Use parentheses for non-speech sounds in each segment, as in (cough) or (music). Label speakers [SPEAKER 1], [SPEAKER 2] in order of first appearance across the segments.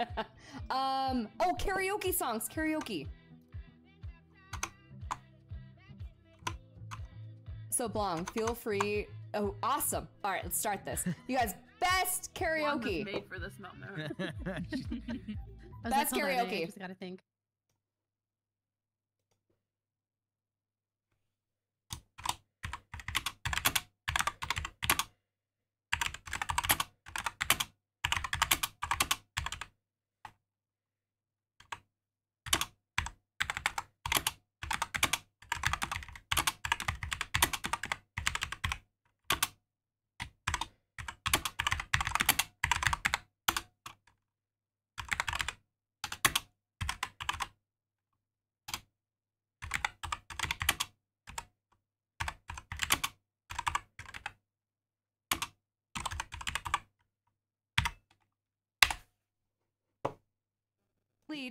[SPEAKER 1] (laughs) um. Oh, karaoke songs. Karaoke. So Blong, feel free. Oh, awesome. All right, let's start this. You guys, best karaoke.
[SPEAKER 2] made for this moment. (laughs)
[SPEAKER 3] I was
[SPEAKER 1] That's
[SPEAKER 3] hold on, I
[SPEAKER 1] karaoke.
[SPEAKER 3] just gotta think.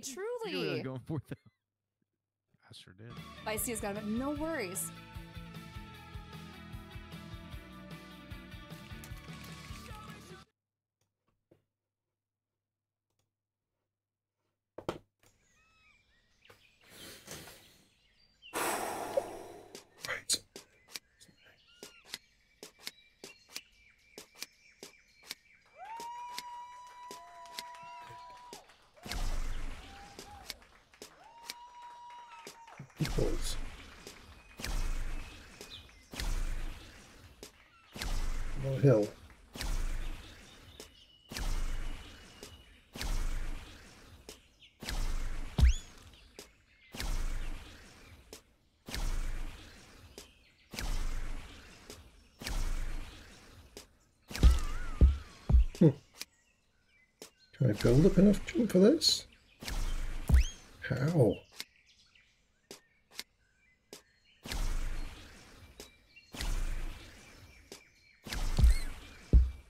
[SPEAKER 1] Truly,
[SPEAKER 4] You knew what I was
[SPEAKER 1] truly.
[SPEAKER 4] going for though.
[SPEAKER 5] I sure did.
[SPEAKER 1] Feisty has got it. No worries.
[SPEAKER 6] Build up enough jump for this? How?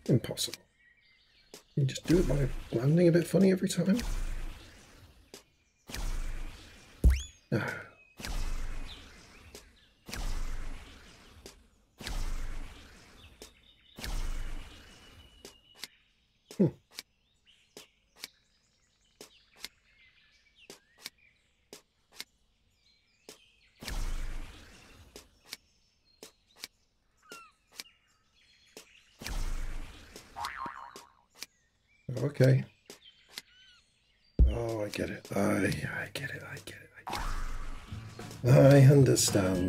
[SPEAKER 6] Impossible. You just do it by landing a bit funny every time? Okay. Oh, I get it. I I get it. I get it. I get it. I understand.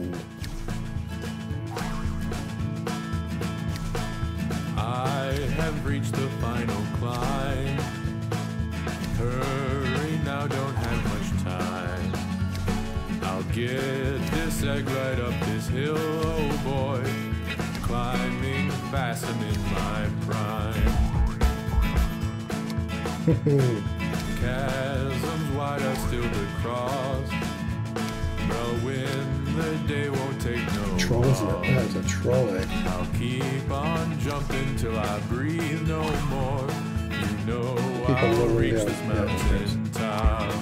[SPEAKER 7] Reach
[SPEAKER 6] down.
[SPEAKER 7] this
[SPEAKER 6] Yeah,
[SPEAKER 7] mountain top.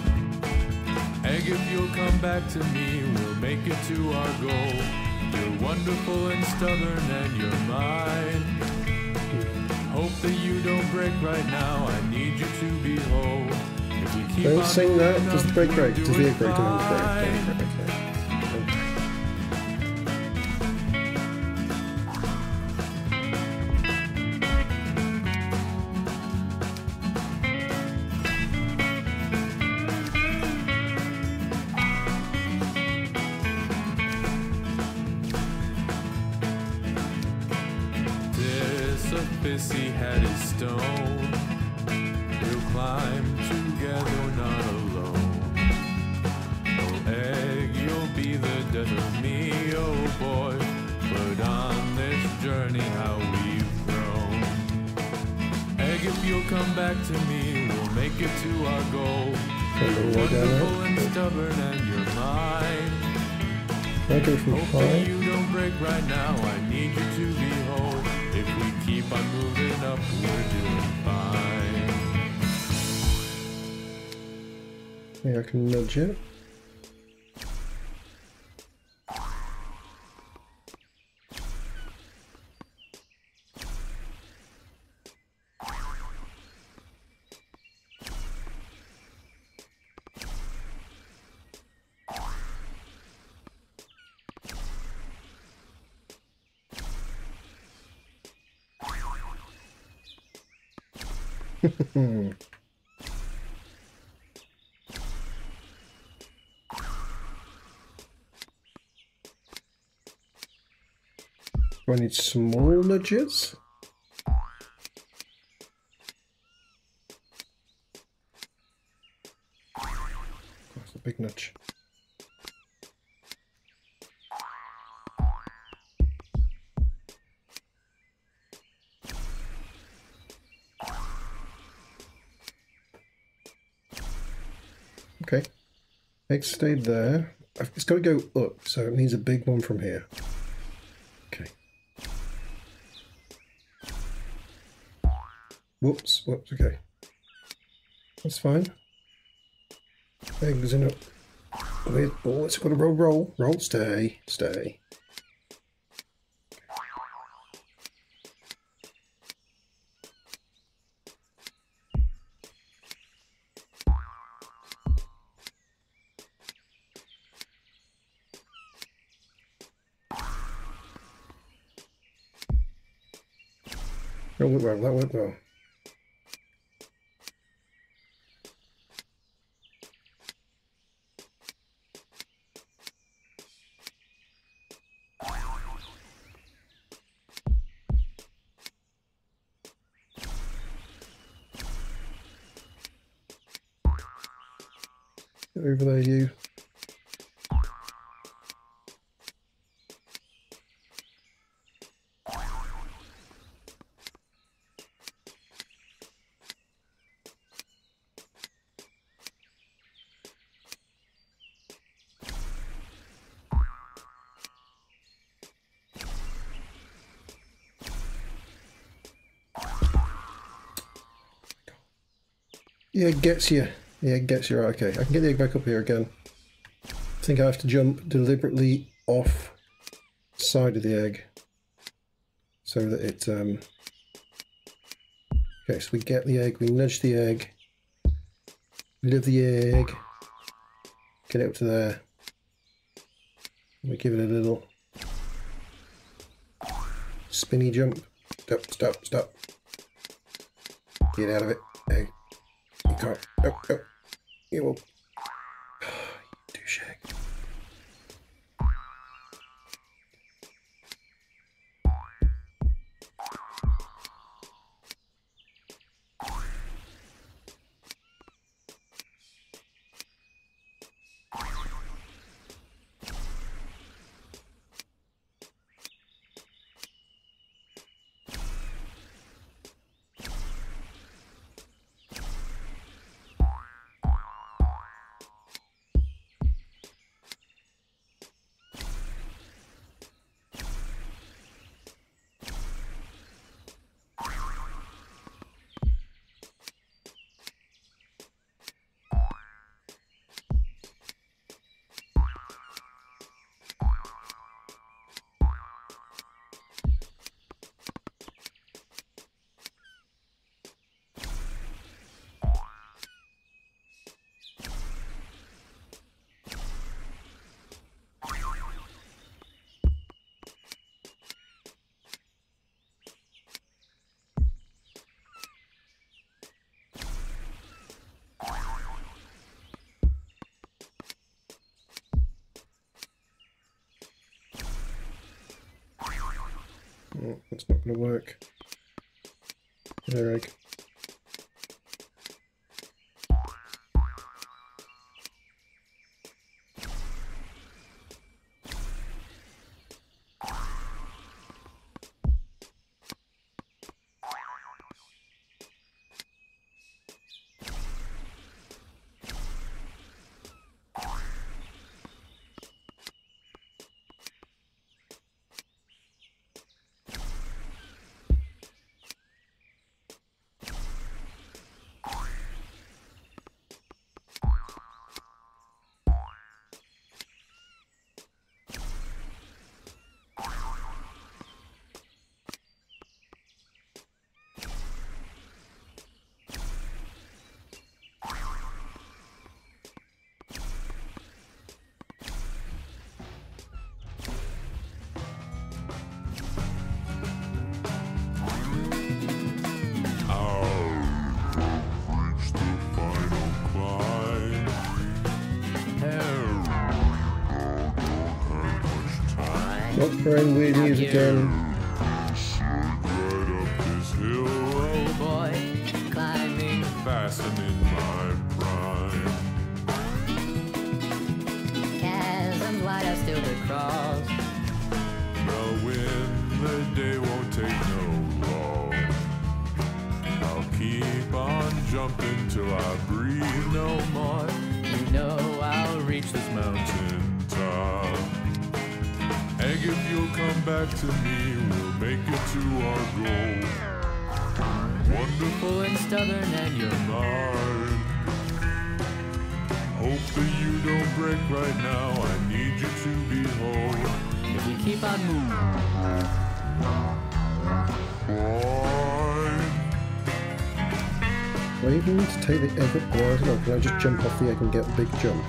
[SPEAKER 7] Egg, if you'll come back to me, we'll make it to our goal. You're wonderful and stubborn, and you're mine. Hope that you don't break right now. I need you to be whole. If we keep
[SPEAKER 6] Don't
[SPEAKER 7] on
[SPEAKER 6] sing that.
[SPEAKER 7] Just
[SPEAKER 6] Does the
[SPEAKER 7] up,
[SPEAKER 6] break break? The
[SPEAKER 7] doing
[SPEAKER 6] egg break? Don't break.
[SPEAKER 7] Sisyphus had his stone. We'll climb together, not alone. Oh, egg, you'll be the death of me, oh boy. But on this journey, how we've grown. Egg, if you'll come back to me, we'll make it to our goal.
[SPEAKER 6] Go
[SPEAKER 7] You're wonderful and stubborn, and you're mine.
[SPEAKER 6] I go from
[SPEAKER 7] Hope that
[SPEAKER 6] high.
[SPEAKER 7] you don't break right now. I need you to be on moving up, we're doing fine.
[SPEAKER 6] Maybe I can nudge it. (laughs) Do I need small nudges? That's a big nudge. Egg stayed there. It's got to go up, so it needs a big one from here. Okay. Whoops, whoops, okay. That's fine. Eggs in. Wait, oh, it's got to roll, roll, roll, stay, stay. That went well, that went well. Get Yeah, gets you. Yeah, gets you. Right, okay, I can get the egg back up here again. I think I have to jump deliberately off side of the egg so that it. Um... Okay, so we get the egg, we nudge the egg, live the egg, get it up to there. We give it a little spinny jump. Stop, stop, stop. Get out of it. Egg. You can't. Oh, that's not going to work. There, egg. Not we music again.
[SPEAKER 2] To
[SPEAKER 7] me, we'll make it to our goal. Wonderful
[SPEAKER 2] and stubborn and you're
[SPEAKER 7] mine. Hope that you don't break right now. I need you to be whole.
[SPEAKER 2] If we keep on moving.
[SPEAKER 6] To take the? Or don't can I just jump off the egg and get a big jump?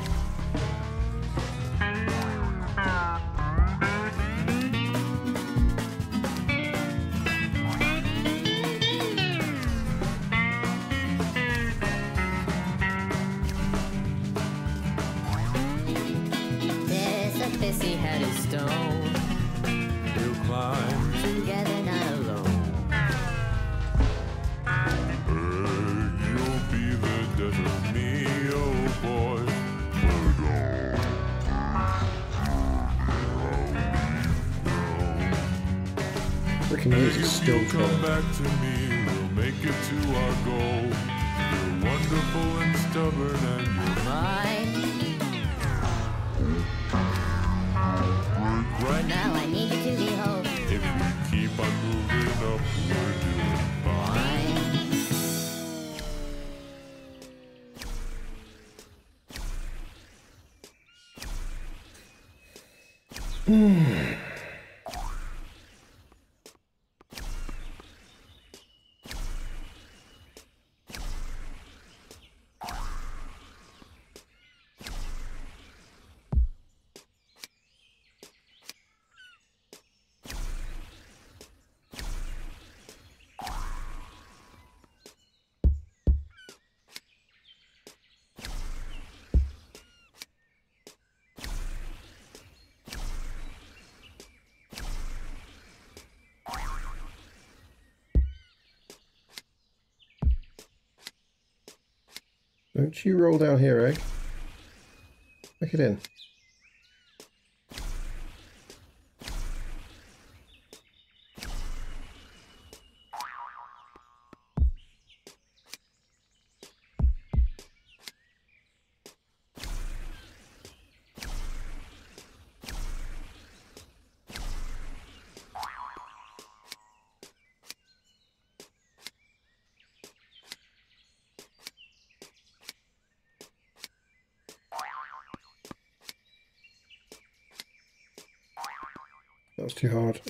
[SPEAKER 6] Don't you roll down here, egg. Make it in.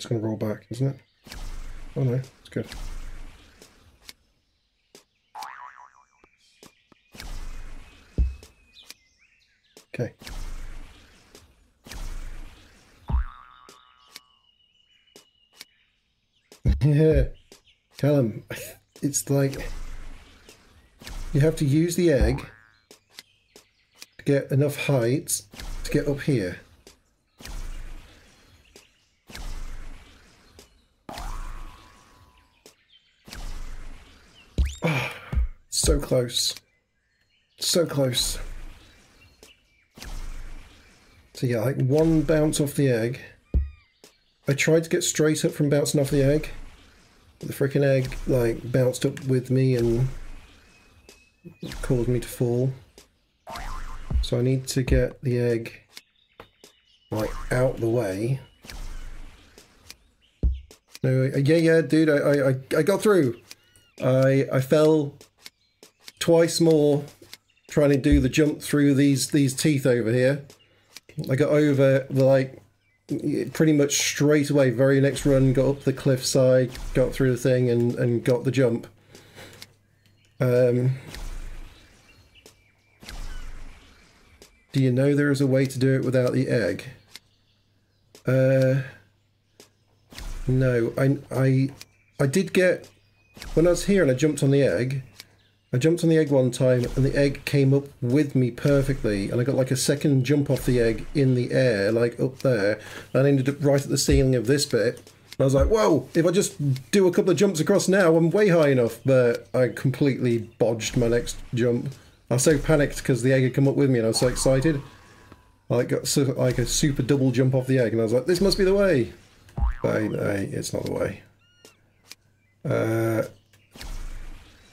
[SPEAKER 6] It's going to roll back, isn't it? Oh no, it's good. Okay. (laughs) yeah. tell him. (laughs) it's like you have to use the egg to get enough height to get up here. So close. So close. So yeah, like one bounce off the egg. I tried to get straight up from bouncing off the egg. But the freaking egg like bounced up with me and caused me to fall. So I need to get the egg like out the way. No, yeah, yeah, dude, I, I, I- I got through. I, I fell twice more trying to do the jump through these these teeth over here. I got over like pretty much straight away. Very next run, got up the cliffside, got through the thing, and and got the jump. Um, do you know there is a way to do it without the egg? Uh, no. I I I did get when I was here and I jumped on the egg. I jumped on the egg one time and the egg came up with me perfectly and I got like a second jump off the egg in the air, like up there, and I ended up right at the ceiling of this bit. And I was like, whoa, if I just do a couple of jumps across now, I'm way high enough. But I completely bodged my next jump. I was so panicked because the egg had come up with me and I was so excited. I like got so, like a super double jump off the egg and I was like, this must be the way. But hey, hey, it's not the way. Uh,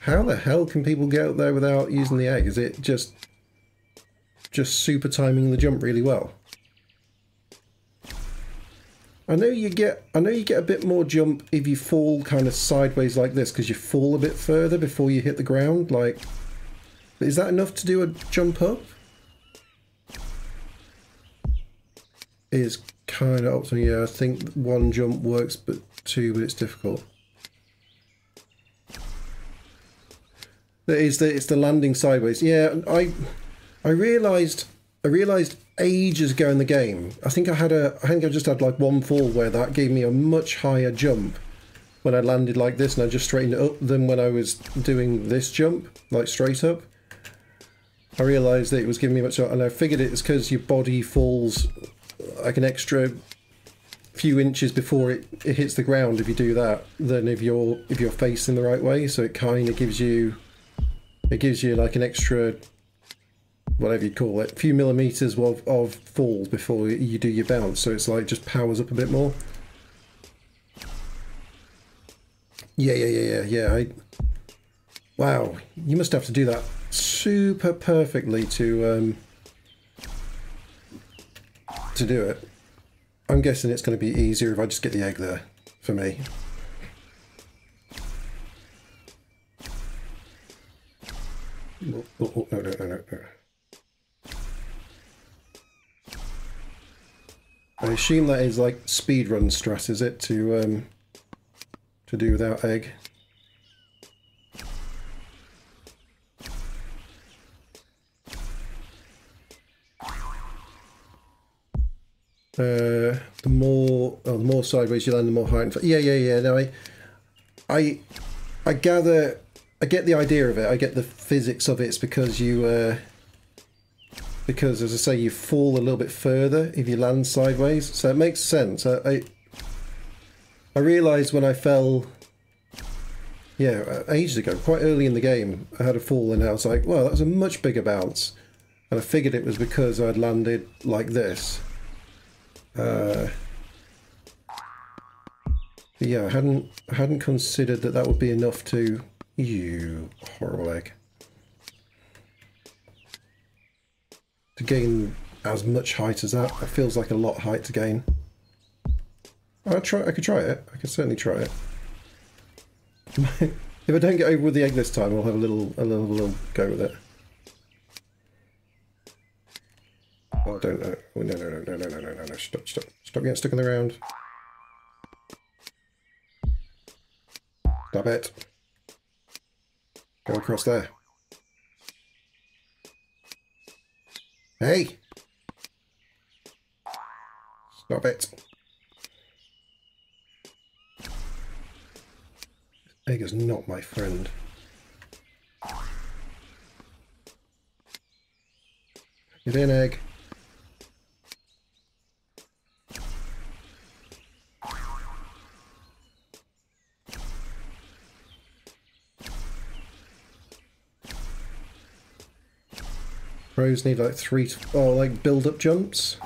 [SPEAKER 6] how the hell can people get up there without using the egg? Is it just just super timing the jump really well? I know you get I know you get a bit more jump if you fall kind of sideways like this because you fall a bit further before you hit the ground. Like, is that enough to do a jump up? Is kind of optimal. Yeah, I think one jump works, but two, but it's difficult. That is the it's the landing sideways. Yeah, I I realised I realised ages ago in the game. I think I had a I think I just had like one fall where that gave me a much higher jump when I landed like this and I just straightened it up than when I was doing this jump like straight up. I realised that it was giving me much and I figured it was because your body falls like an extra few inches before it, it hits the ground if you do that than if you're if you're facing the right way so it kind of gives you it gives you like an extra, whatever you call it, a few millimeters of, of fall before you do your bounce. So it's like just powers up a bit more. Yeah, yeah, yeah, yeah, yeah. I, wow, you must have to do that super perfectly to um, to do it. I'm guessing it's going to be easier if I just get the egg there for me. Oh, oh, oh, no, no, no, no. I assume that is like speedrun strat, is it, to um, to do without egg? Uh, the more, oh, the more sideways you land, the more height. Yeah, yeah, yeah. No, I, I, I gather I get the idea of it. I get the physics of it. It's because you, uh, because as I say, you fall a little bit further if you land sideways. So it makes sense. I, I, I realised when I fell, yeah, ages ago, quite early in the game, I had a fall and I was like, well, that was a much bigger bounce. And I figured it was because I'd landed like this. Uh, yeah, I hadn't I hadn't considered that that would be enough to you horrible egg. To gain as much height as that, that feels like a lot of height to gain. I try. I could try it. I could certainly try it. (laughs) if I don't get over with the egg this time, I'll have a little, a little, a little go with it. Oh, don't know. Oh, no, no, no, no, no, no, no, no. Stop, stop, stop getting stuck in the ground. Stop it. Go across there. Hey! Stop it. Egg is not my friend. Get in, Egg. Pros need like three, or oh, like build-up jumps.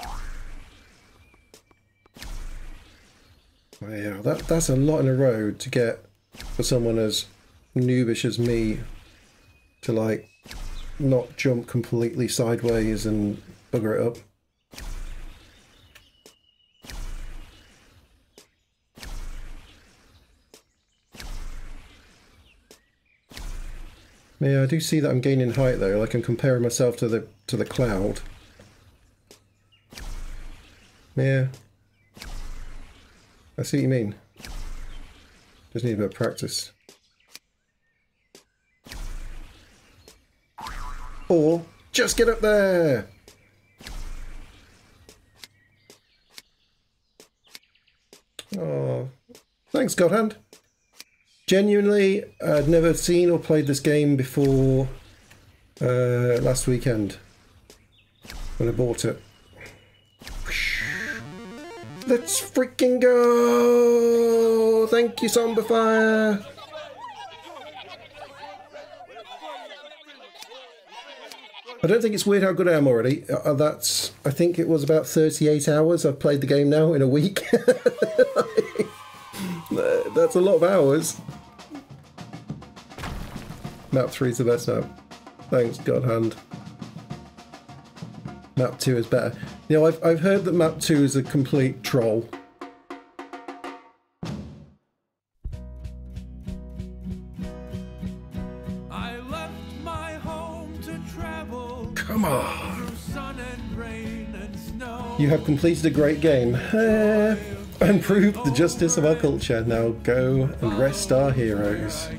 [SPEAKER 6] Yeah, that that's a lot in a row to get for someone as noobish as me to like not jump completely sideways and bugger it up. Yeah, I do see that I'm gaining height though, like I'm comparing myself to the to the cloud. Yeah. I see what you mean. Just need a bit of practice. Or just get up there! Oh, thanks, Godhand. Genuinely, I'd never seen or played this game before uh, last weekend when I bought it. Let's freaking go! Thank you, Somberfire! I don't think it's weird how good I am already. Uh, that's, I think it was about 38 hours I've played the game now in a week. (laughs) that's a lot of hours. Map 3 is the best map. Thanks, God Hand. Map 2 is better. You know, I've, I've heard that map 2 is a complete troll.
[SPEAKER 7] I left my home to travel
[SPEAKER 6] Come on.
[SPEAKER 7] through sun and rain and snow.
[SPEAKER 6] You have completed a great game. Eh, and proved the justice of our culture. Now go and rest our heroes.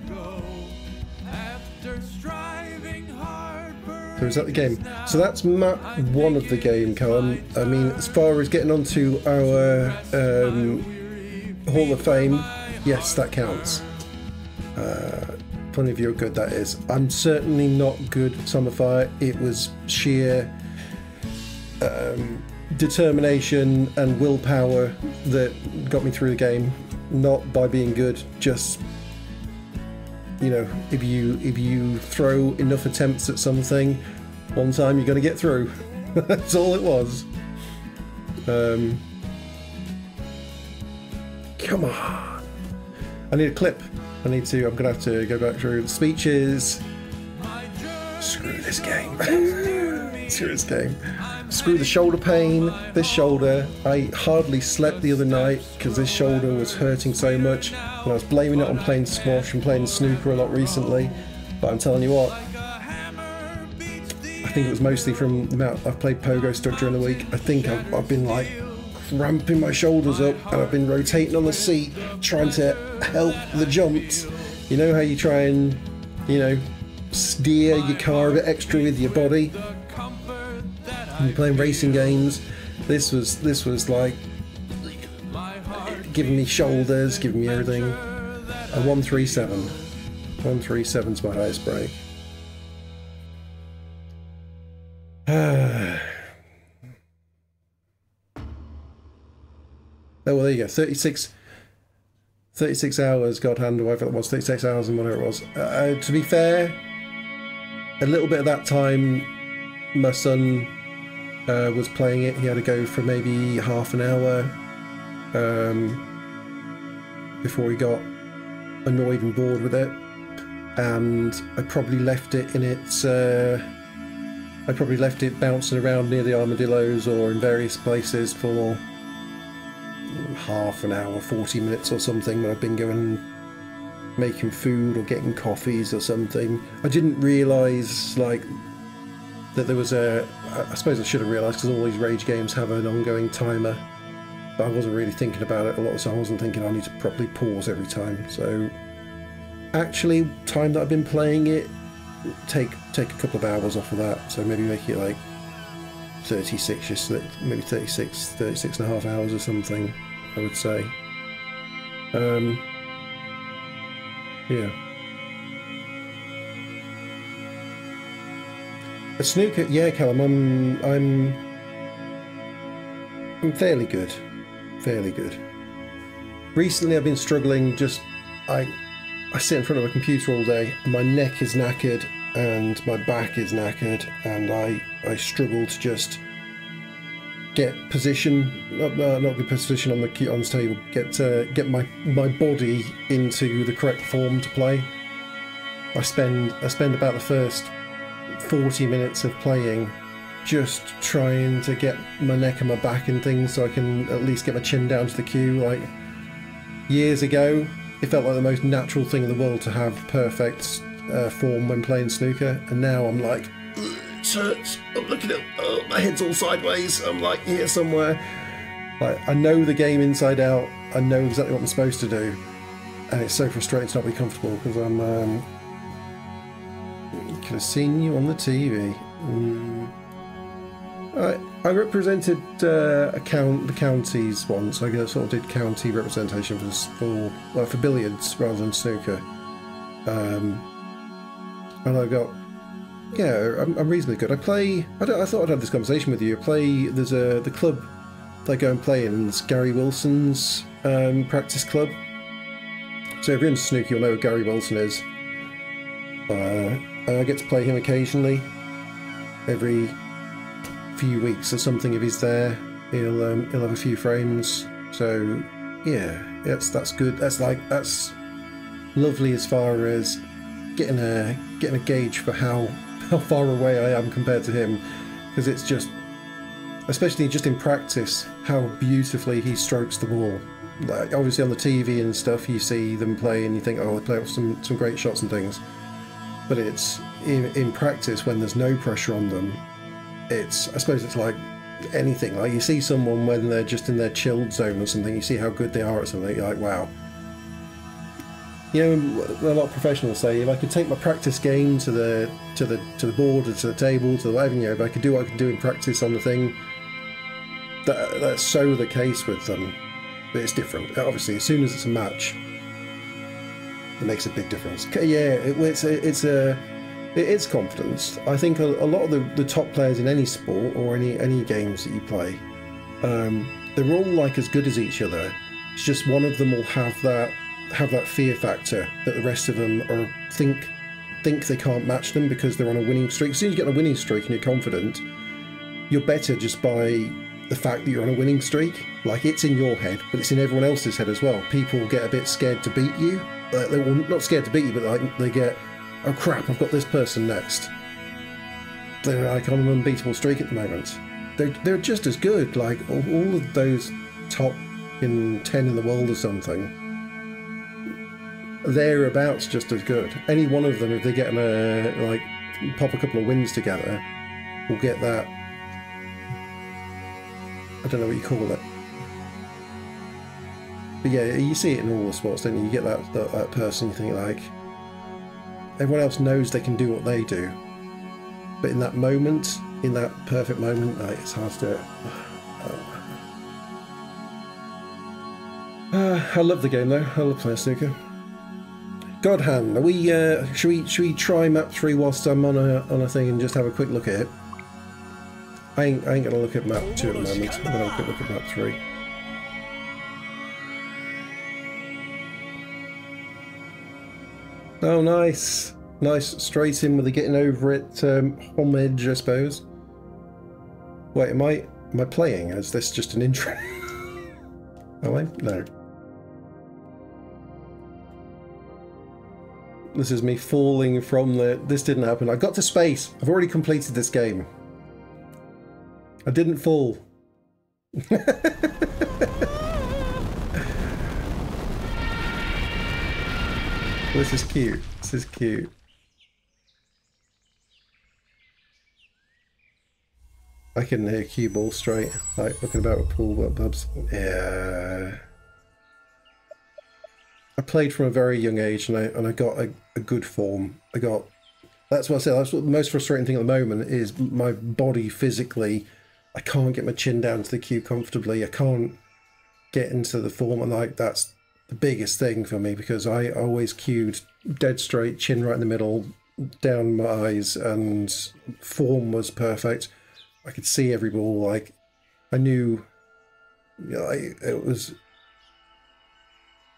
[SPEAKER 6] So is that the game? So that's map one of the game, Callum. I mean, as far as getting onto our um, Hall of Fame, yes, that counts. Uh, plenty of you are good, that is. I'm certainly not good Summerfire. It was sheer um, determination and willpower that got me through the game, not by being good, just you know, if you if you throw enough attempts at something, one time you're going to get through. (laughs) That's all it was. Um, come on. I need a clip. I need to. I'm going to have to go back through the speeches. Screw this game. (laughs) Screw this game. Screw the shoulder pain. This shoulder. I hardly slept the other night because this shoulder was hurting so much. And I was blaming it on playing squash and playing snooker a lot recently. But I'm telling you what, I think it was mostly from the amount I've played Pogostuck during the week. I think I've, I've been like cramping my shoulders up and I've been rotating on the seat trying to help the jumps. You know how you try and, you know, steer your car a bit extra with your body? You're playing racing games, this was this was like giving me shoulders, giving me everything. A 137. 137 is my highest break. (sighs) Oh, well, there you go. 36, 36 hours, God hand, whatever it was, 36 hours and whatever it was. Uh, to be fair, a little bit of that time, my son uh, was playing it. He had to go for maybe half an hour um, before he got annoyed and bored with it. And I probably left it in its. Uh, I probably left it bouncing around near the armadillos or in various places for half an hour, 40 minutes or something when I've been going making food or getting coffees or something. I didn't realise like that there was a. I suppose I should have realised because all these rage games have an ongoing timer. But I wasn't really thinking about it a lot, so I wasn't thinking I need to properly pause every time. So actually, time that I've been playing it, take take a couple of hours off of that. So maybe make it like 36 just maybe 36 36 and a half hours or something i would say um yeah a snooker yeah callum i'm i'm i'm fairly good fairly good recently i've been struggling just i i sit in front of a computer all day my neck is knackered and my back is knackered and i i struggle to just get position, not, uh, not good position on the key on the table. Get uh, get my my body into the correct form to play. I spend I spend about the first forty minutes of playing just trying to get my neck and my back and things so I can at least get my chin down to the cue. Like years ago, it felt like the most natural thing in the world to have perfect uh, form when playing snooker, and now I'm like hurts. I'm looking at oh, my head's all sideways. I'm like here somewhere. Like I know the game inside out. I know exactly what I'm supposed to do, and it's so frustrating to not be comfortable because I'm. Um, have seen you on the TV. Mm. I, I represented uh, a count the counties once. I sort of did county representation for for well, for billiards rather than snooker. Um, and I got yeah, I'm, I'm reasonably good. I play. I, I thought I'd have this conversation with you. I play. There's a the club that I go and play in. It's Gary Wilson's um, practice club. So if you're into snooker, you'll know who Gary Wilson is. Uh, and I get to play him occasionally. Every few weeks or something, if he's there, he'll um, he'll have a few frames. So yeah, that's that's good. That's like that's lovely as far as getting a getting a gauge for how (laughs) how far away I am compared to him, because it's just, especially just in practice, how beautifully he strokes the ball. Like obviously on the TV and stuff, you see them play and you think, oh, they play off some some great shots and things. But it's in in practice when there's no pressure on them. It's I suppose it's like anything. Like you see someone when they're just in their chilled zone or something, you see how good they are at something. You're like, wow. You know, a lot of professionals say if I could take my practice game to the to the to the board or to the table to the whatever, you know, if I could do what I could do in practice on the thing, that that's so the case with them. But it's different. Obviously, as soon as it's a match, it makes a big difference. Yeah, it, it's a, it's a it is confidence. I think a, a lot of the, the top players in any sport or any any games that you play, um, they're all like as good as each other. It's just one of them will have that have that fear factor that the rest of them are think think they can't match them because they're on a winning streak. As soon as you get on a winning streak and you're confident, you're better just by the fact that you're on a winning streak. Like it's in your head, but it's in everyone else's head as well. People get a bit scared to beat you. They well, not scared to beat you, but like they get, oh crap, I've got this person next. They're like on an unbeatable streak at the moment. They're they're just as good. Like all, all of those top in ten in the world or something. Thereabouts just as good. Any one of them, if they get a like pop a couple of wins together, will get that I don't know what you call it. But yeah, you see it in all the sports, don't you? You get that, that, that person, you think like, everyone else knows they can do what they do. But in that moment, in that perfect moment, like, it's hard to do it. (sighs) Uh, I love the game though. I love playing snooker. Godhand, are we? Uh, should we? Should we try map three whilst I'm on a on a thing and just have a quick look at it? I ain't, I ain't gonna look at map two at the moment. I'm gonna look at map three. Oh, nice, nice. Straight in with the getting over it um, homage, I suppose. Wait, am I am I playing? Is this just an intro? (laughs) am I? No. This is me falling from the. This didn't happen. I got to space. I've already completed this game. I didn't fall. (laughs) this is cute. This is cute. I can hear cue ball straight, like looking about with pool bu- bubs. Yeah. I played from a very young age, and I and I got a, a good form. I got. That's what I said. That's what the most frustrating thing at the moment is my body physically. I can't get my chin down to the cue comfortably. I can't get into the form, and like that's the biggest thing for me because I always cued dead straight, chin right in the middle, down my eyes, and form was perfect. I could see every ball. Like I knew, you know, I, it was.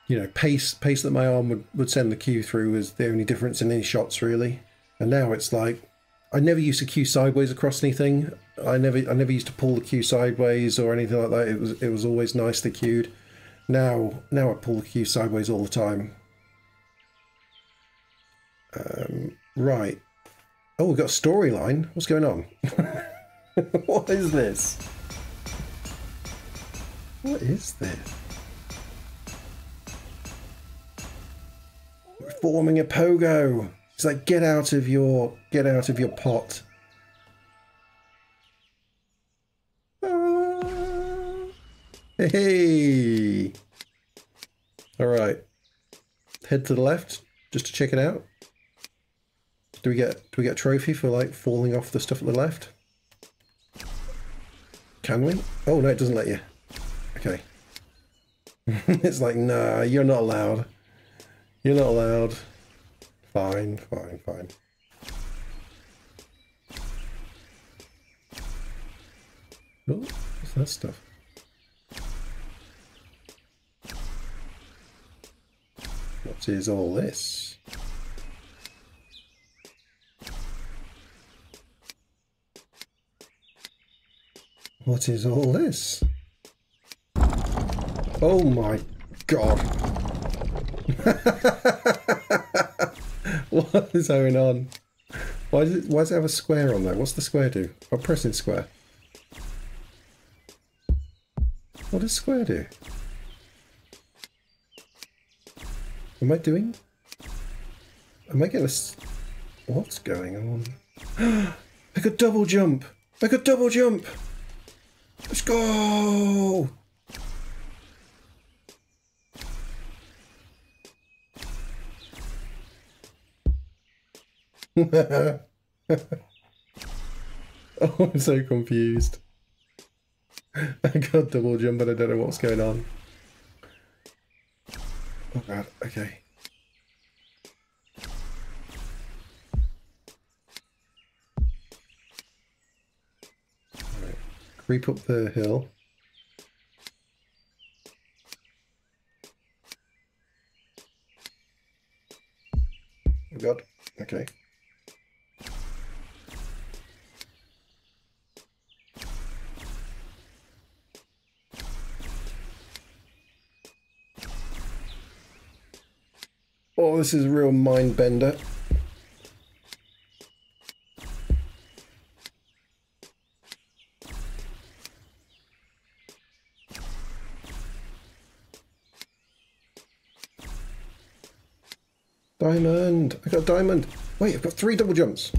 [SPEAKER 6] You know, pace pace that my arm would, would send the cue through was the only difference in any shots really. And now it's like I never used to cue sideways across anything. I never I never used to pull the cue sideways or anything like that. It was it was always nicely cued. Now now I pull the cue sideways all the time. Um, right. Oh, we've got a storyline. What's going on? (laughs) what is this? What is this? We're forming a pogo. It's like get out of your get out of your pot. Hey. All right. Head to the left just to check it out. Do we get do we get a trophy for like falling off the stuff at the left? Can we? Oh no, it doesn't let you. Okay. (laughs) it's like, nah, you're not allowed. You're not allowed. Fine, fine, fine. Oh, what's that stuff? What is all this? What is all this? Oh my god. (laughs) what is going on? Why does it why does it have a square on there? What's the square do? I'm pressing square. What does square do? Am I doing? Am I getting a... s- What's going on? (gasps) I could double jump! I could double jump! Let's go! (laughs) oh, I'm so confused. (laughs) I got double jump, but I don't know what's going on. Oh god, okay. Creep up the hill. Oh god, okay. Oh, this is a real mind bender. Diamond! I got a diamond! Wait, I've got three double jumps!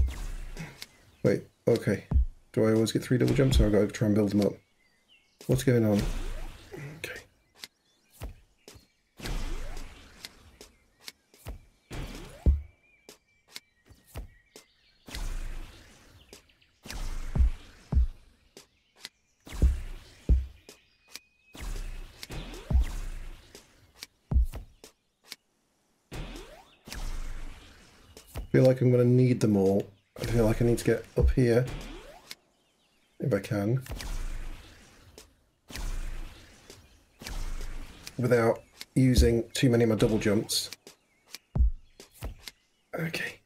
[SPEAKER 6] Wait, okay. Do I always get three double jumps or i got to try and build them up? What's going on? Like I'm going to need them all. I feel like I need to get up here. If I can. Without using too many of my double jumps. Okay.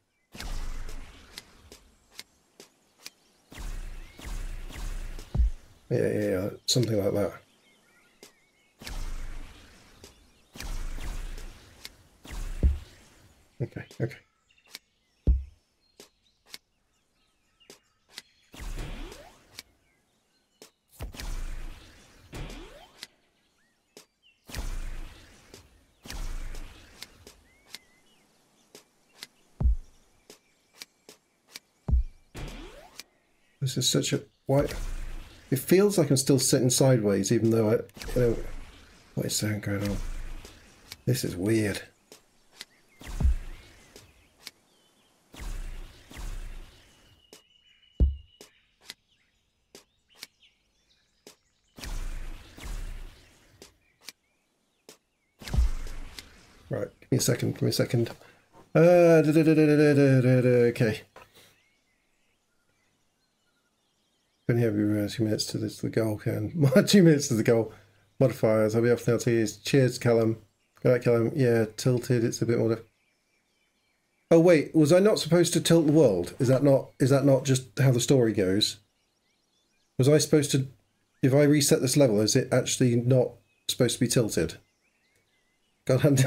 [SPEAKER 6] Yeah, yeah, yeah, something like that. Okay, okay. This is such a... Why? It feels like I'm still sitting sideways, even though I, I don't... What is sound going on? This is weird. Right, give me a second, give me a second. Uh, da -da -da okay. Only have you uh, two minutes to this the goal can (laughs) My two minutes to the goal modifiers. I'll be off now to use. Cheers, Callum. Night, Callum. Yeah, tilted. It's a bit more. Oh wait, was I not supposed to tilt the world? Is that not? Is that not just how the story goes? Was I supposed to? If I reset this level, is it actually not supposed to be tilted? God, (laughs)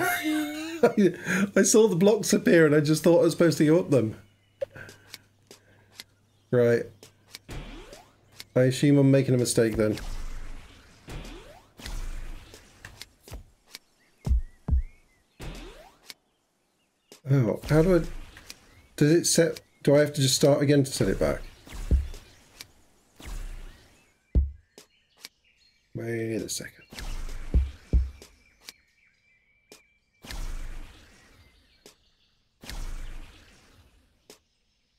[SPEAKER 6] I saw the blocks appear and I just thought I was supposed to go up them. Right. I assume I'm making a mistake then. Oh, how do I... Does it set... Do I have to just start again to set it back? Wait a second.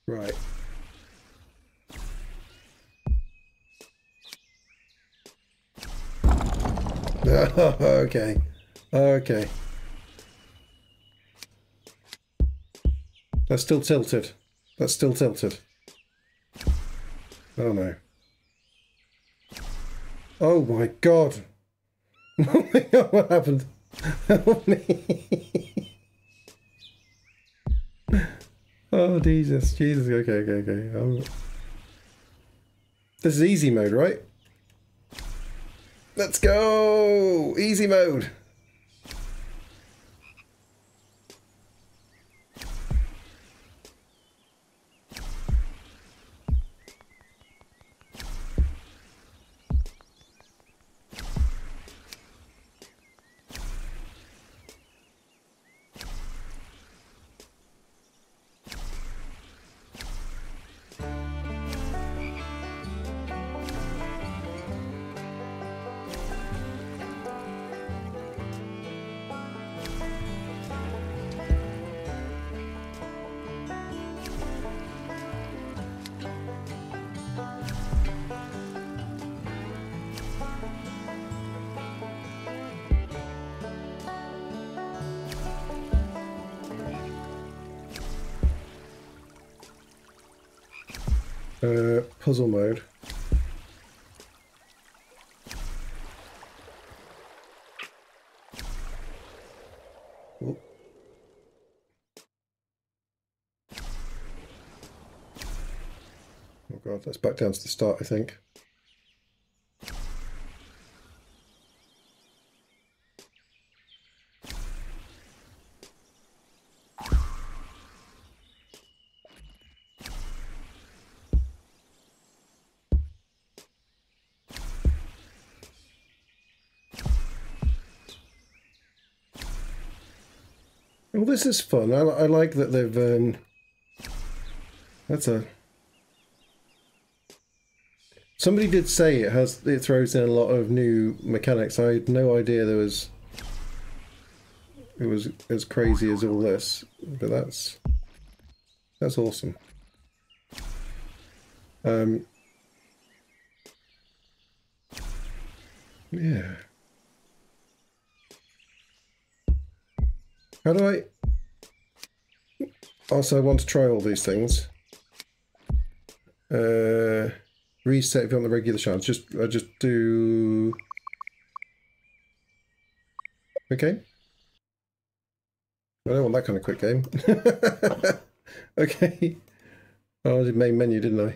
[SPEAKER 6] Right. (laughs) okay. Okay. That's still tilted. That's still tilted. Oh no. Oh my god. Oh my god, what happened? Help (laughs) me. oh Jesus, Jesus, okay, okay, okay. Um, this is easy mode, right? Let's go! Easy mode! Puzzle mode. Oh. Oh god, that's back down to the start, I think. This is fun. I, I like that they've. Um, that's a. Somebody did say it has. It throws in a lot of new mechanics. I had no idea there was. It was as crazy as all this, but that's. That's awesome. Um. Yeah. How do I... Also, I want to try all these things. Uh, reset if you want the regular chance. Just, I just do... Okay. I don't want that kind of quick game. (laughs) okay. Oh, I did main menu, didn't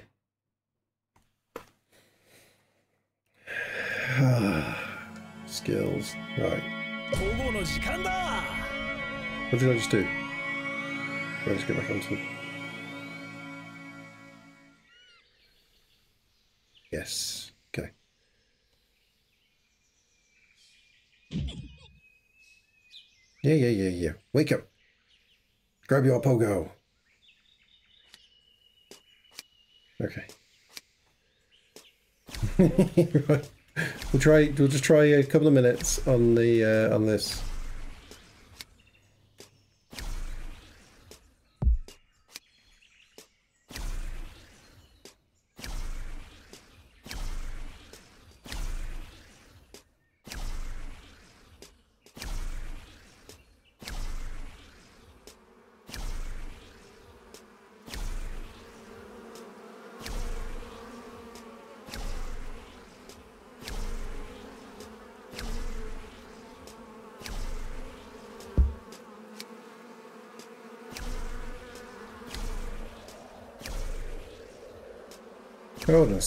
[SPEAKER 6] I? (sighs) Skills. Right. What did I just do? Just get back onto. Yes. Okay. Yeah, yeah, yeah, yeah. Wake up. Grab your pogo. Okay. (laughs) We'll try. We'll just try a couple of minutes on the uh, on this.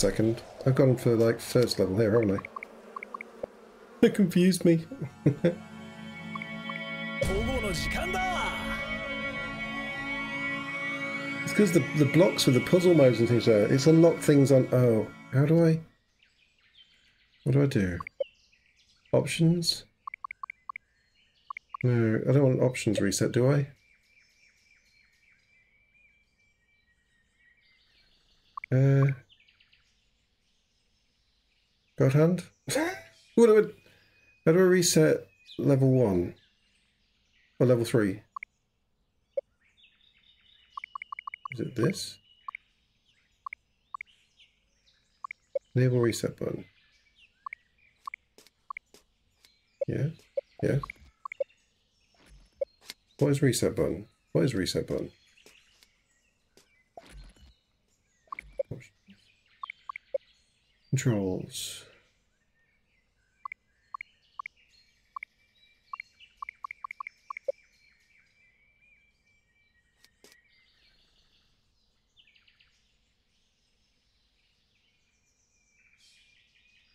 [SPEAKER 6] Second. I've gone for like first level here, haven't I? It confused me. (laughs) it's because the, the blocks with the puzzle modes and things there, it's unlocked things on... Oh, how do I... What do I do? Options? No, I don't want options reset, do I? Uh... God hand? what do I... How do I reset level 1? Or level 3? Is it this? Enable reset button. Yeah, yeah. What is reset button? What is reset button? Controls.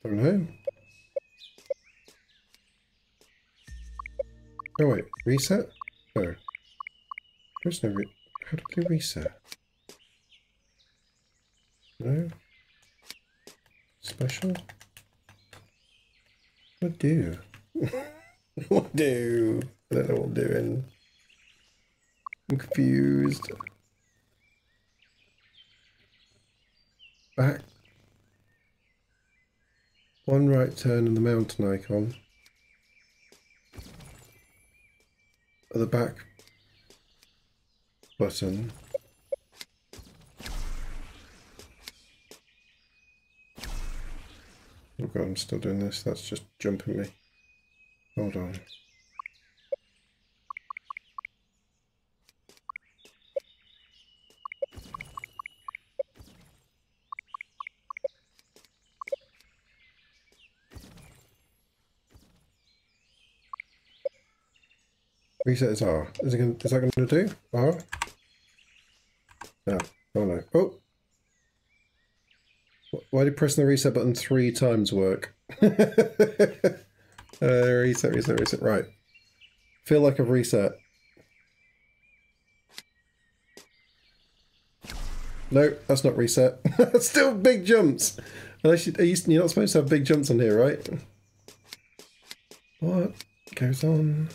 [SPEAKER 6] Know. Oh wait, reset? No. There's no re- How do we reset? No? Special? What do? (laughs) what do? I don't know what I'm doing. I'm confused. Back. One right turn and the mountain icon. At the back button. Oh god, I'm still doing this. That's just jumping me. Hold on. Reset is R. Is it gonna, is that going to do? R? No. Oh no. Oh! Wh- Why did pressing the reset button three times work? (laughs) uh, reset, reset, reset. Right. Feel like I've reset. No, that's not reset. (laughs) Still big jumps. Unless you, are you, you're not supposed to have big jumps on here, right? What goes on?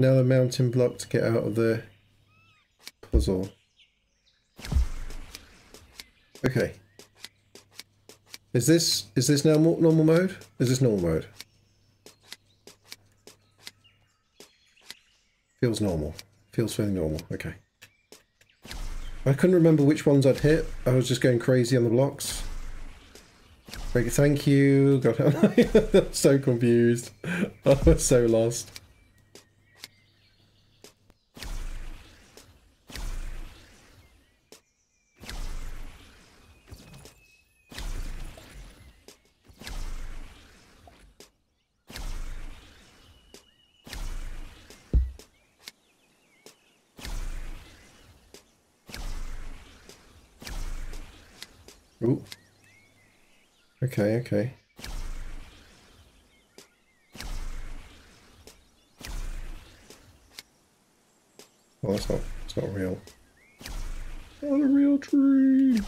[SPEAKER 6] Now the mountain block to get out of the puzzle. Okay. Is this is this now normal mode? Is this normal mode? Feels normal. Feels fairly normal. Okay. I couldn't remember which ones I'd hit. I was just going crazy on the blocks. Thank you. God, (laughs) I'm so confused. (laughs) I was so lost. Okay, okay. Well, that's not, it's not real. Not a real tree.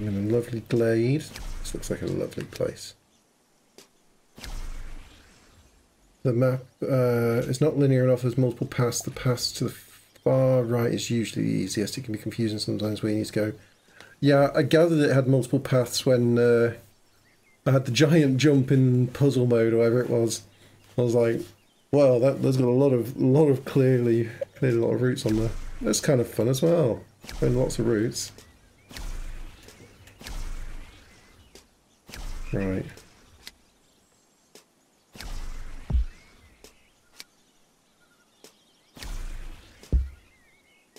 [SPEAKER 6] In a lovely glade. This looks like a lovely place. The map uh, is not linear enough. There's multiple paths. The path to the far right is usually the easiest. It can be confusing sometimes where you need to go. Yeah, I gathered it had multiple paths when uh, I had the giant jump in puzzle mode or whatever it was. I was like, well, that there's got a lot of lot of clearly clearly a lot of routes on there. That's kind of fun as well. Find lots of routes. Right.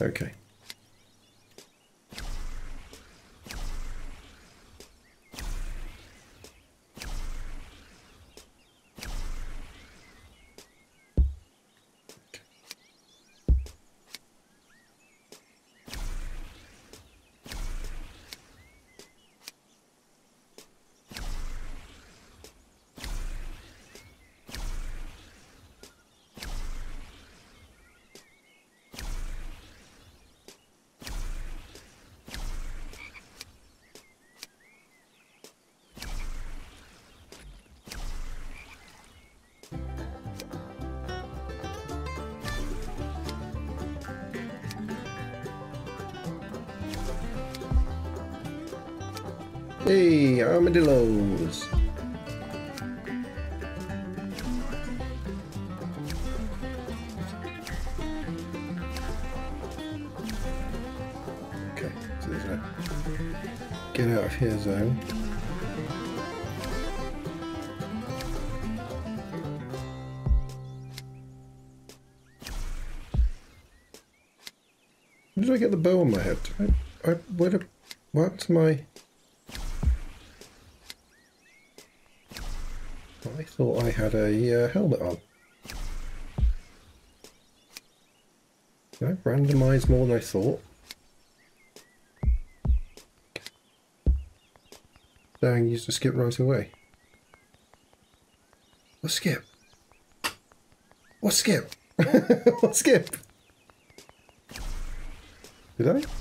[SPEAKER 6] Okay. armadillos. Okay, so there's a get out of here zone. When did I get the bow on my head? I, I, where did, what's my... thought I had a uh, helmet on. Did I randomise more than I thought? Dang, used to skip right away. What skip? What skip? (laughs) what skip? Did I?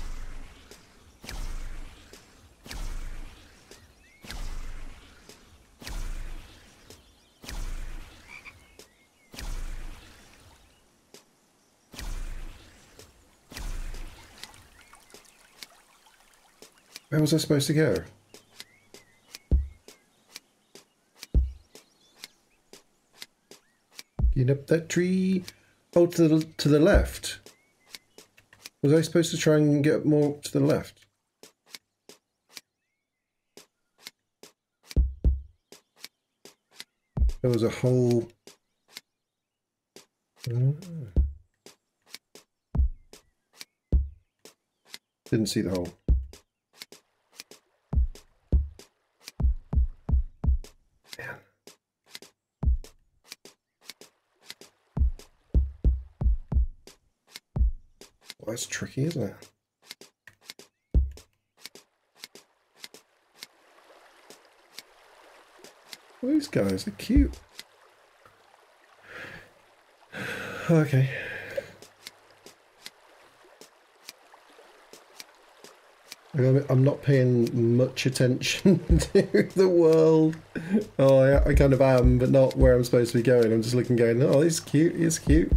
[SPEAKER 6] Where was I supposed to go? Get up that tree. Oh, to the to the left. Was I supposed to try and get more to the left? There was a hole. Ah. Didn't see the hole. That's tricky, isn't it? These guys are cute. Okay. I'm not paying much attention (laughs) to the world. Oh, I, I kind of am, but not where I'm supposed to be going. I'm just looking, going, oh, he's cute, he's cute.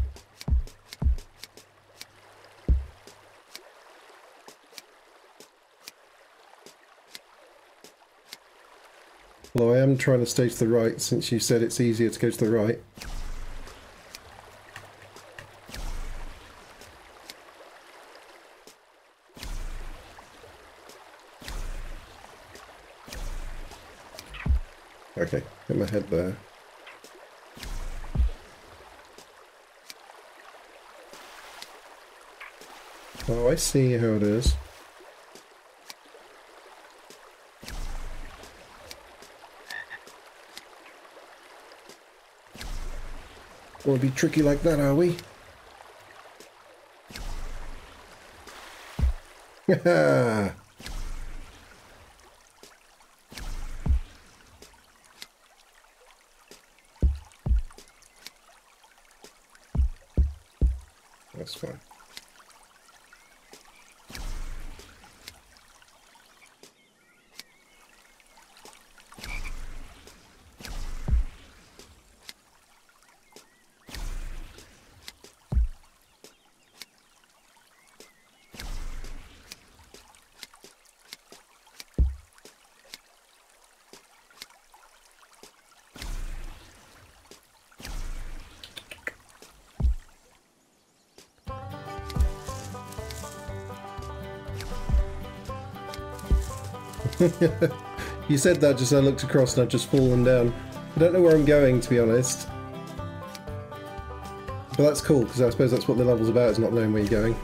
[SPEAKER 6] Am trying to stay to the right since you said it's easier to go to the right. Okay, get my head there. Oh, I see how it is. Wanna be tricky like that, are we? (laughs) That's fine. (laughs) you said that just I looked across and I've just fallen down. I don't know where I'm going, to be honest. But that's cool, because I suppose that's what the level's about, is not knowing where you're going.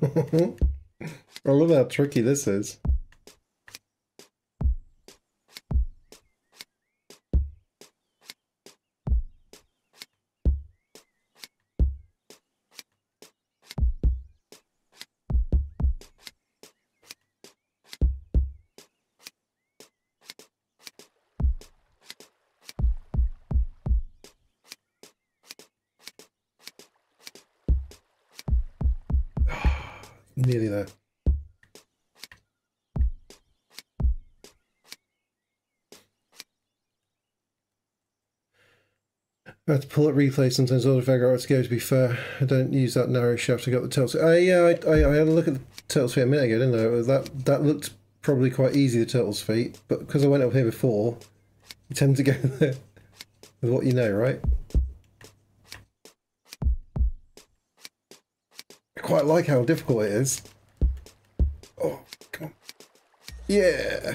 [SPEAKER 6] (laughs) I love how tricky this is. Pull up replay sometimes in order to figure out where to go. To be fair, I don't use that narrow shaft to get the turtles. Uh, yeah, I, I, I had a look at the turtles feet a minute ago, didn't I? That that looked probably quite easy, the turtles feet, but because I went up here before, you tend to go (laughs) there with what you know, right? I quite like how difficult it is. Oh, come on. Yeah.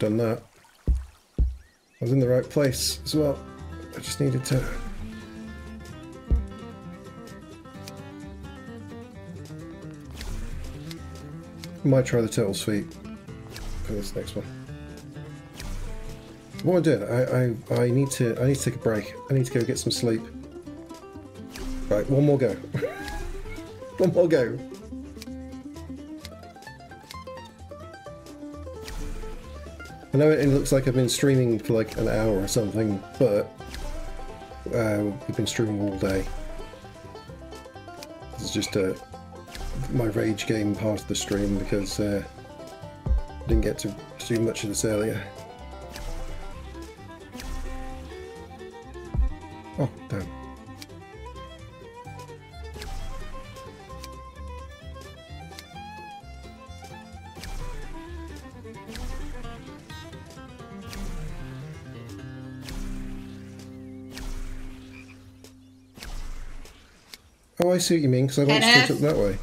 [SPEAKER 6] Done that. I was in the right place as well. I just needed to. Might try the turtle's feet for this next one. What I did, I, I I need to I need to take a break. I need to go get some sleep. Right, one more go. (laughs) one more go. Know it looks like I've been streaming for like an hour or something, but uh, we've been streaming all day. This is just uh, my rage game part of the stream because uh, I didn't get to do much of this earlier. See what you mean, because I went straight up
[SPEAKER 4] Kenneth?
[SPEAKER 6] that way.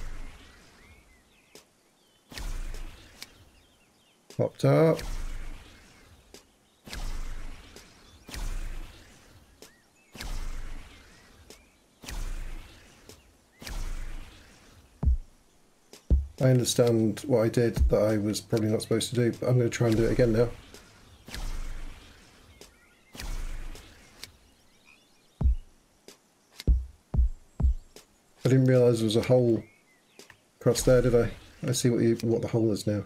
[SPEAKER 6] Popped up. I understand what I did that I was probably not supposed to do, but I'm going to try and do it again now. I didn't realise there was a hole across there, did I? I see what you what the hole is now.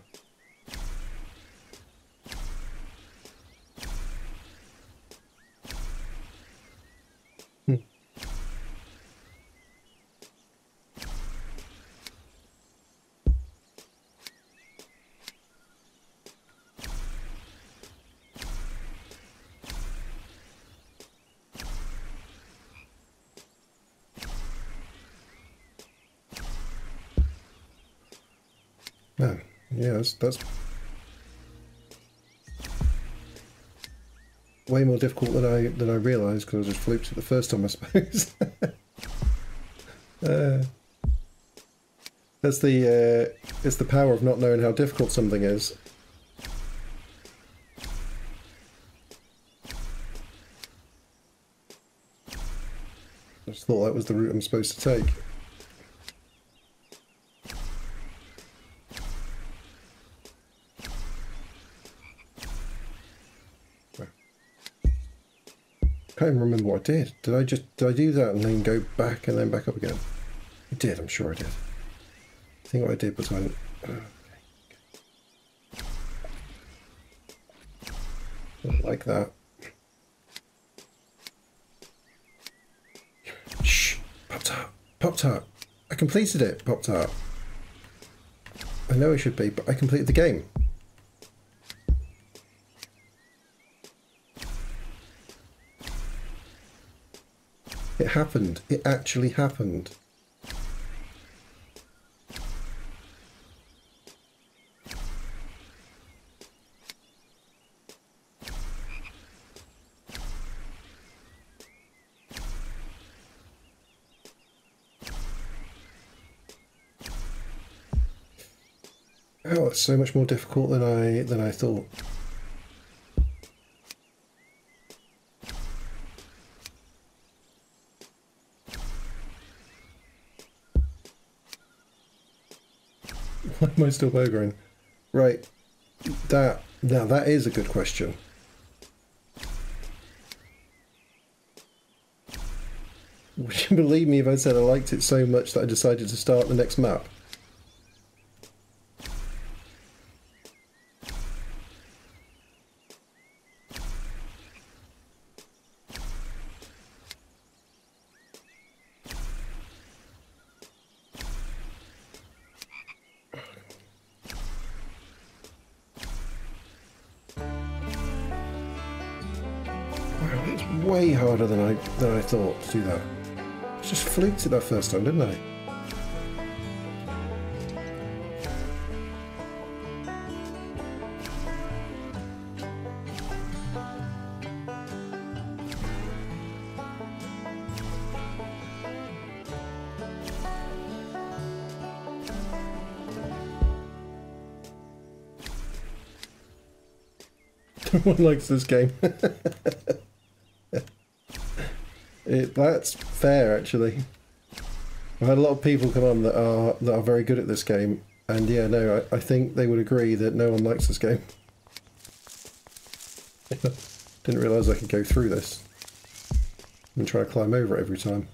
[SPEAKER 6] That's, way more difficult than I than I realised because I just fluked it the first time, I suppose. (laughs) uh, that's the uh, it's the power of not knowing how difficult something is. I just thought that was the route I'm supposed to take. What I did. Did I just did I do that and then go back and then back up again? I did. I'm sure I did. I think what I did was I. Like that. Shh! Pop tart. Pop tart. I completed it. Pop tart. I know I should be, but I completed the game. happened. It actually happened. Oh, it's so much more difficult than I than I thought. Am I still burgering? Right. That now that is a good question. Would you (laughs) believe me if I said I liked it so much that I decided to start the next map? Do that. I just fluked it that first time, didn't I? (laughs) One likes this game. (laughs) It, that's fair, actually. I've had a lot of people come on that are that are very good at this game, and yeah, no, I, I think they would agree that no one likes this game. (laughs) Didn't realise I could go through this and try to climb over it every time.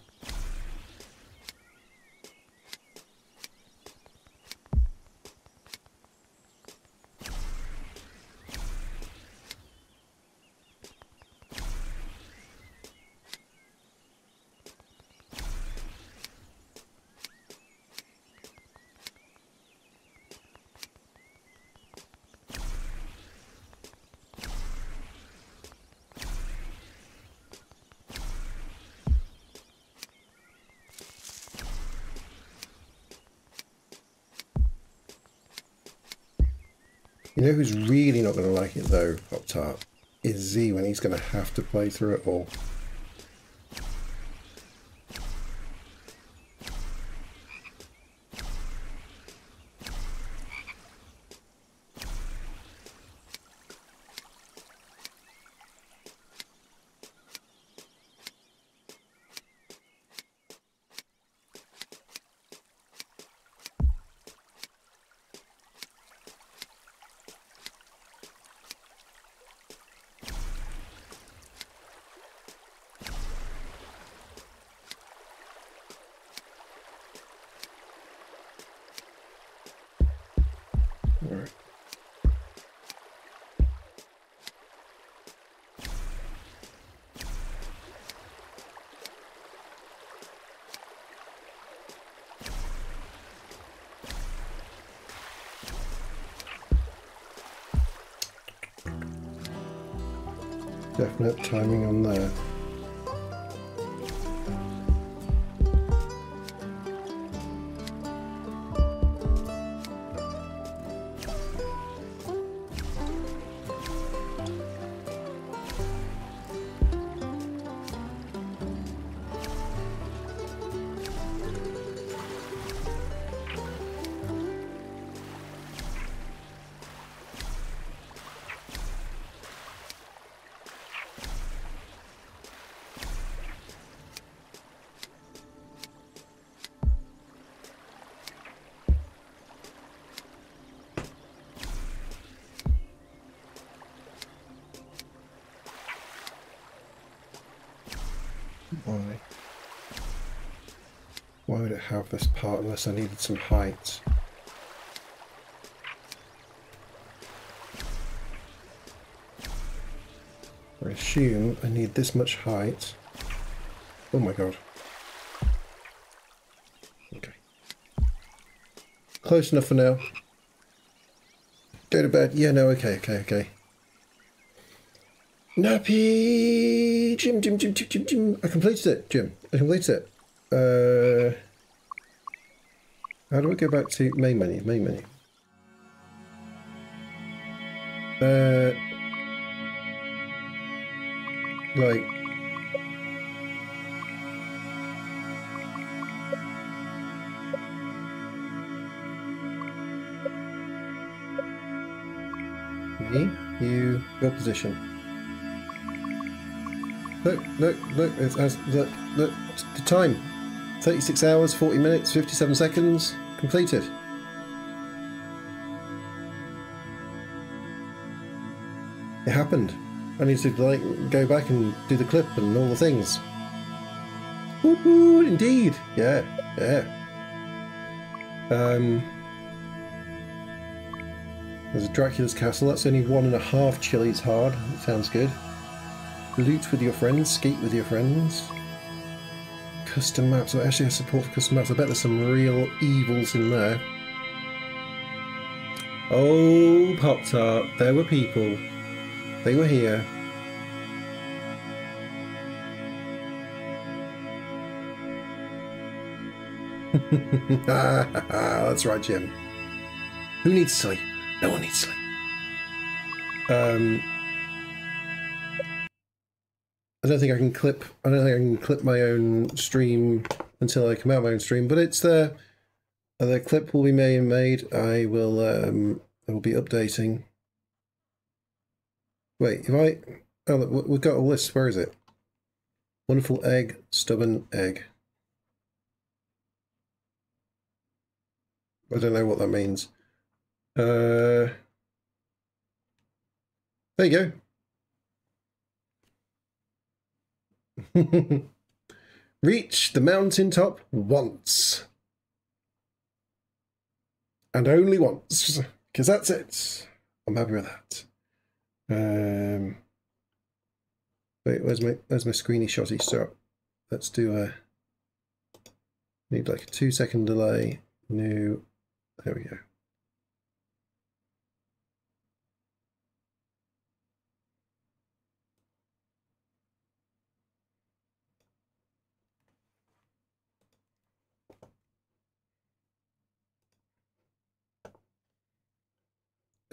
[SPEAKER 6] You know who's really not going to like it though, up top, is Z when he's going to have to play through it all. Timing on Why? Why would it have this part unless I needed some height? I assume I need this much height. Oh my god. Okay. Close enough for now. Go to bed. Yeah, no, okay, okay, okay. Nappy! Jim, Jim, Jim, Jim, Jim, Jim. I completed it, Jim. I completed it. Uh, how do I go back to main menu? Main menu. Uh, like, me you your position. Look, look, look, it's, it's, look, look, the time. 36 hours, 40 minutes, 57 seconds, completed. It happened. I need to like go back and do the clip and all the things. Indeed. Yeah, yeah. Um, there's a Dracula's castle. That's only one and a half chilies hard. That sounds good. Loot with your friends. Skate with your friends. Custom maps. I actually have support for custom maps. I bet there's some real evils in there. Oh, Pop Tart. There were people. They were here. (laughs) That's right, Jim. Who needs sleep? No one needs sleep. Um, I don't think I can clip. I don't think I can clip my own stream until I come out my own stream. But it's there. The clip will be made. Made. I will. Um, I will be updating. Wait, if I. Oh, look, we've got a list. Where is it? Wonderful egg, stubborn egg. I don't know what that means. Uh, there you go. (laughs) Reach the mountaintop once. And only once. Because that's it. I'm happy with that. Um, wait, where's my where's my screeny shotty start? Let's do a need like a two second delay. New there we go.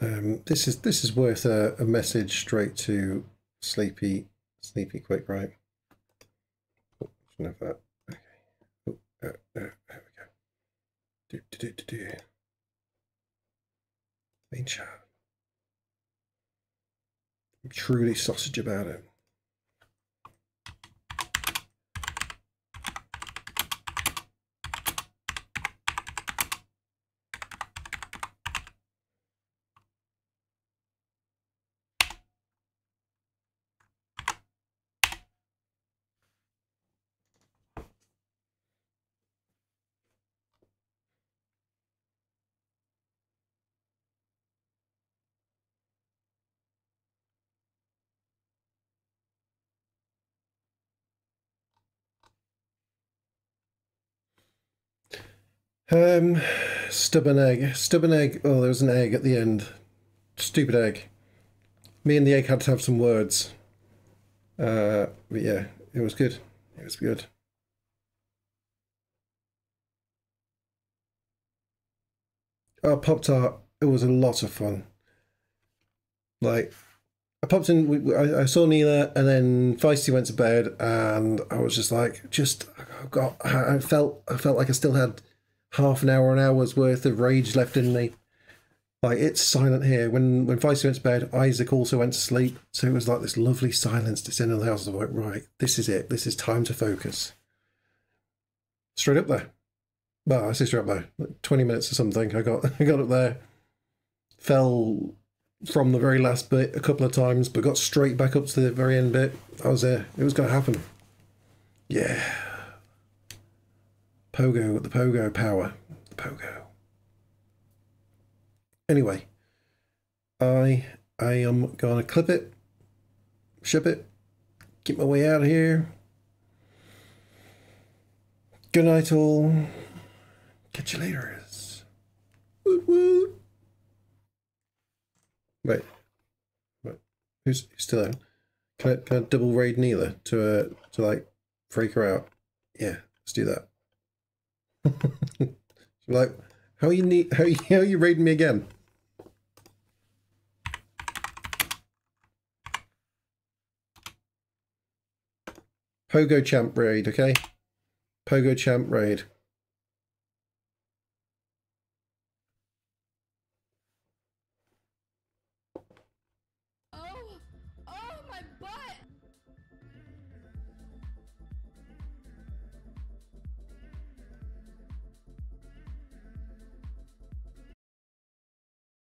[SPEAKER 6] Um, this is this is worth a, a message straight to Sleepy Sleepy Quick, right? Oh, shouldn't have that. Okay. Oh, uh, uh, there we go. Do, do, do, do, do. Main chat. I'm truly sausage about it. Um, stubborn egg. Stubborn egg. Oh, there was an egg at the end. Stupid egg. Me and the egg had to have some words. Uh, but yeah, it was good. It was good. Oh, Pop Tart. It was a lot of fun. Like, I popped in. I, I saw Neela, and then Feisty went to bed, and I was just like, just I got. I felt. I felt like I still had half an hour, an hour's worth of rage left in me. Like it's silent here. When when Feisty went to bed, Isaac also went to sleep. So it was like this lovely silence descending on the house. I was like, right, this is it. This is time to focus. Straight up there. Well, I say straight up there. Like Twenty minutes or something. I got (laughs) I got up there. Fell from the very last bit a couple of times, but got straight back up to the very end bit. I was there. It was going to happen. Yeah. Pogo, the Pogo power. The Pogo. Anyway, I I am gonna clip it, ship it, get my way out of here. Good night, all. Catch you later. Woot woot. Wait, wait. Who's, who's still in? Can I, can I double raid Neela to uh, to like freak her out? Yeah, let's do that. Like, how you need how you, (laughs) how you raiding me again? Pogo champ raid, okay? Pogo champ raid.